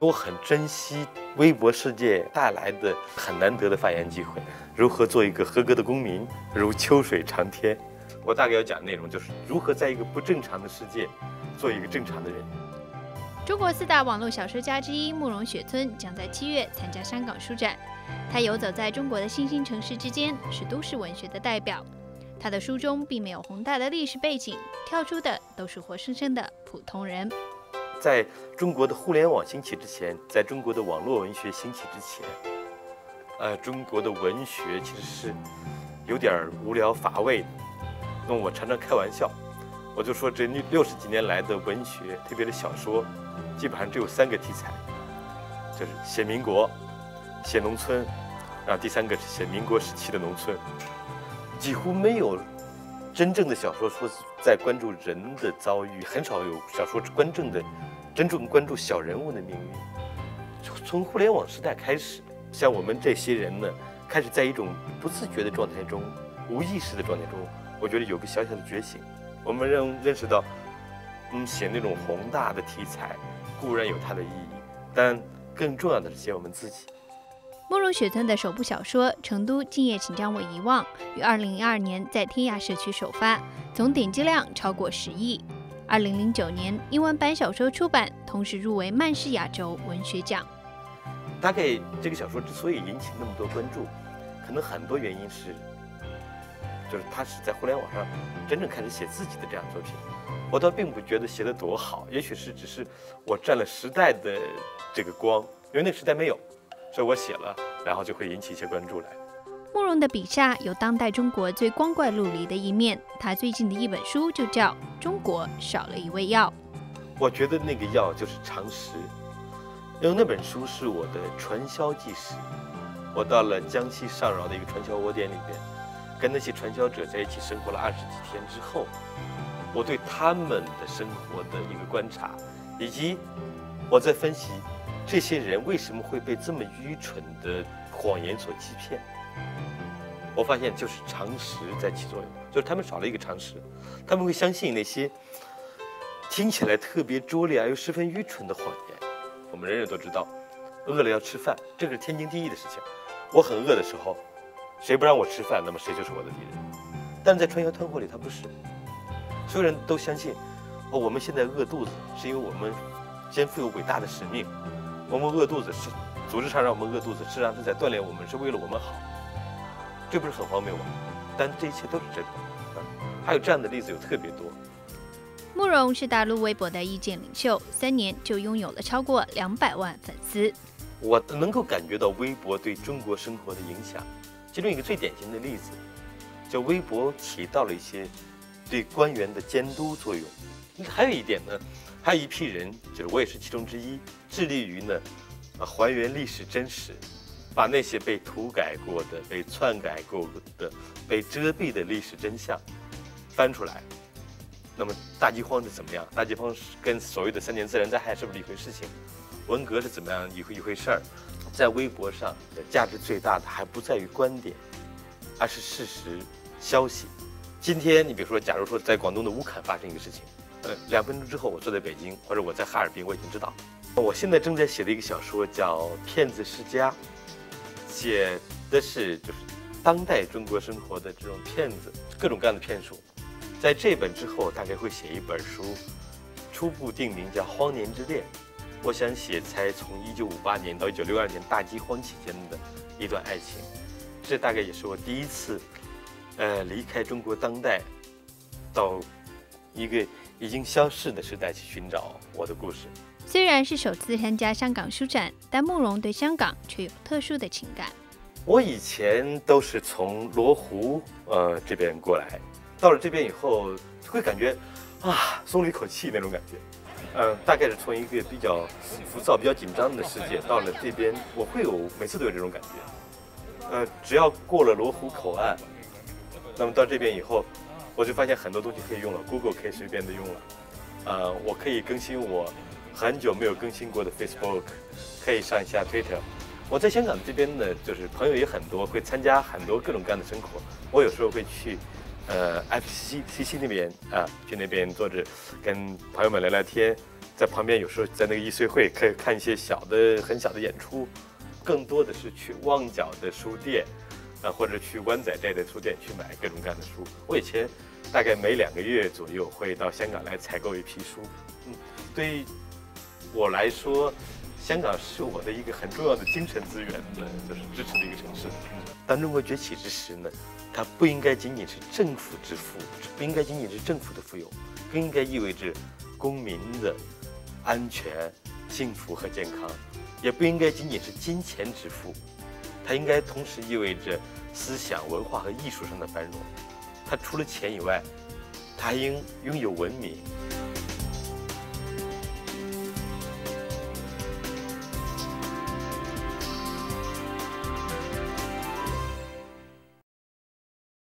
我很珍惜微博世界带来的很难得的发言机会。如何做一个合格的公民，如秋水长天。我大概要讲的内容就是如何在一个不正常的世界做一个正常的人。中国四大网络小说家之一慕容雪村将在七月参加香港书展。他游走在中国的新兴城市之间，是都市文学的代表。他的书中并没有宏大的历史背景，跳出的都是活生生的普通人。在中国的互联网兴起之前，在中国的网络文学兴起之前，呃，中国的文学其实是有点无聊乏味的。那我常常开玩笑，我就说这六六十几年来的文学，特别是小说，基本上只有三个题材，就是写民国、写农村，然后第三个是写民国时期的农村，几乎没有。真正的小说说是在关注人的遭遇，很少有小说关正的真正关注小人物的命运。从互联网时代开始，像我们这些人呢，开始在一种不自觉的状态中、无意识的状态中，我觉得有个小小的觉醒。我们认认识到，嗯，写那种宏大的题材固然有它的意义，但更重要的是写我们自己。慕容雪村的首部小说《成都今夜请将我遗忘》于二零零二年在天涯社区首发，总点击量超过十亿。二零零九年英文版小说出版，同时入围曼氏亚洲文学奖。大概这个小说之所以引起那么多关注，可能很多原因是，就是他是在互联网上真正开始写自己的这样作品。我倒并不觉得写的多好，也许是只是我占了时代的这个光，因为那个时代没有。所以我写了，然后就会引起一些关注来。慕容的笔下有当代中国最光怪陆离的一面。他最近的一本书就叫《中国少了一味药》。我觉得那个药就是常识，因为那本书是我的传销纪实。我到了江西上饶的一个传销窝点里边，跟那些传销者在一起生活了二十几天之后，我对他们的生活的一个观察，以及我在分析。这些人为什么会被这么愚蠢的谎言所欺骗？我发现就是常识在起作用，就是他们少了一个常识，他们会相信那些听起来特别拙劣而又十分愚蠢的谎言。我们人人都知道，饿了要吃饭，这个是天经地义的事情。我很饿的时候，谁不让我吃饭，那么谁就是我的敌人。但在传销团伙里，他不是，所有人都相信，哦，我们现在饿肚子是因为我们肩负有伟大的使命。我们饿肚子是组织上让我们饿肚子，实际上是在锻炼我们，是为了我们好，这不是很荒谬吗？但这一切都是真的。还有这样的例子有特别多。慕容是大陆微博的意见领袖，三年就拥有了超过两百万粉丝。我能够感觉到微博对中国生活的影响，其中一个最典型的例子，就微博起到了一些对官员的监督作用。还有一点呢。还有一批人，就是我也是其中之一，致力于呢，啊还原历史真实，把那些被涂改过的、被篡改过的、被遮蔽的历史真相翻出来。那么大饥荒是怎么样？大饥荒是跟所谓的三年自然灾害是不是一回事？情文革是怎么样一回一回事儿？在微博上的价值最大的还不在于观点，而是事实、消息。今天你比如说，假如说在广东的乌坎发生一个事情。呃，两分钟之后，我坐在北京，或者我在哈尔滨，我已经知道。我现在正在写的一个小说叫《骗子世家》，写的是就是当代中国生活的这种骗子，各种各样的骗术。在这本之后，大概会写一本书，初步定名叫《荒年之恋》。我想写才从1958年到1962年大饥荒期间的一段爱情，这大概也是我第一次，呃，离开中国当代，到一个。已经消逝的时代去寻找我的故事。虽然是首次参加香港书展，但慕容对香港却有特殊的情感。我以前都是从罗湖呃这边过来，到了这边以后会感觉啊松了一口气那种感觉。嗯，大概是从一个比较浮躁、比较紧张的世界到了这边，我会有每次都有这种感觉。呃，只要过了罗湖口岸，那么到这边以后。我就发现很多东西可以用了，Google 可以随便的用了，呃，我可以更新我很久没有更新过的 Facebook，可以上一下 Twitter。我在香港这边呢，就是朋友也很多，会参加很多各种各样的生活。我有时候会去，呃，FCC CC 那边啊，去那边坐着跟朋友们聊聊天，在旁边有时候在那个易碎会可以看一些小的很小的演出，更多的是去旺角的书店，啊或者去湾仔这的书店去买各种各样的书。我以前大概每两个月左右会到香港来采购一批书，嗯，对于我来说，香港是我的一个很重要的精神资源的，就是支持的一个城市。当中国崛起之时呢，它不应该仅仅是政府之富，不应该仅仅是政府的富有，更应该意味着公民的安全、幸福和健康，也不应该仅仅是金钱之富，它应该同时意味着思想、文化和艺术上的繁荣。它除了钱以外，它还应拥有文明。